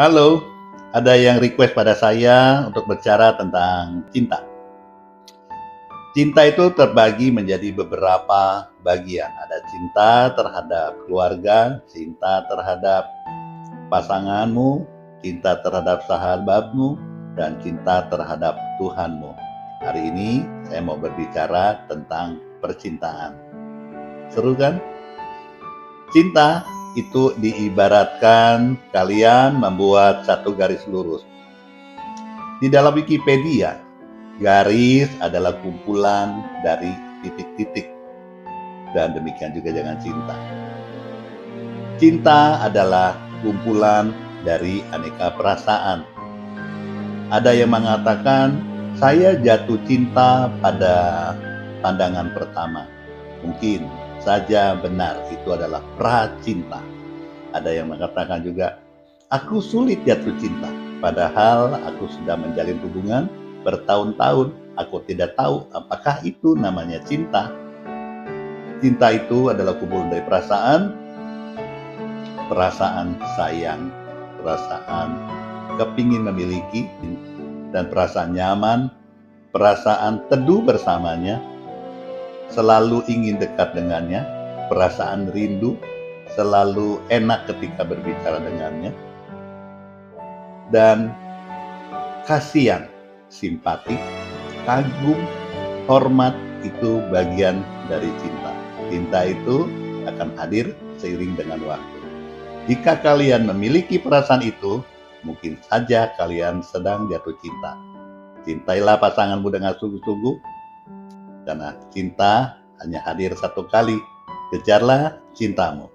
Halo, ada yang request pada saya untuk bicara tentang cinta. Cinta itu terbagi menjadi beberapa bagian. Ada cinta terhadap keluarga, cinta terhadap pasanganmu, cinta terhadap sahabatmu, dan cinta terhadap Tuhanmu. Hari ini saya mau berbicara tentang percintaan. Seru kan? Cinta itu diibaratkan kalian membuat satu garis lurus. Di dalam Wikipedia, garis adalah kumpulan dari titik-titik. Dan demikian juga jangan cinta. Cinta adalah kumpulan dari aneka perasaan. Ada yang mengatakan, saya jatuh cinta pada pandangan pertama. Mungkin saja benar itu adalah pracinta. Ada yang mengatakan juga, aku sulit jatuh cinta. Padahal aku sudah menjalin hubungan bertahun-tahun. Aku tidak tahu apakah itu namanya cinta. Cinta itu adalah kumpulan dari perasaan, perasaan sayang, perasaan kepingin memiliki, dan perasaan nyaman, perasaan teduh bersamanya, selalu ingin dekat dengannya, perasaan rindu, selalu enak ketika berbicara dengannya, dan kasihan, simpati, kagum, hormat itu bagian dari cinta. Cinta itu akan hadir seiring dengan waktu. Jika kalian memiliki perasaan itu, mungkin saja kalian sedang jatuh cinta. Cintailah pasanganmu dengan sungguh-sungguh, karena cinta hanya hadir satu kali. Kejarlah cintamu.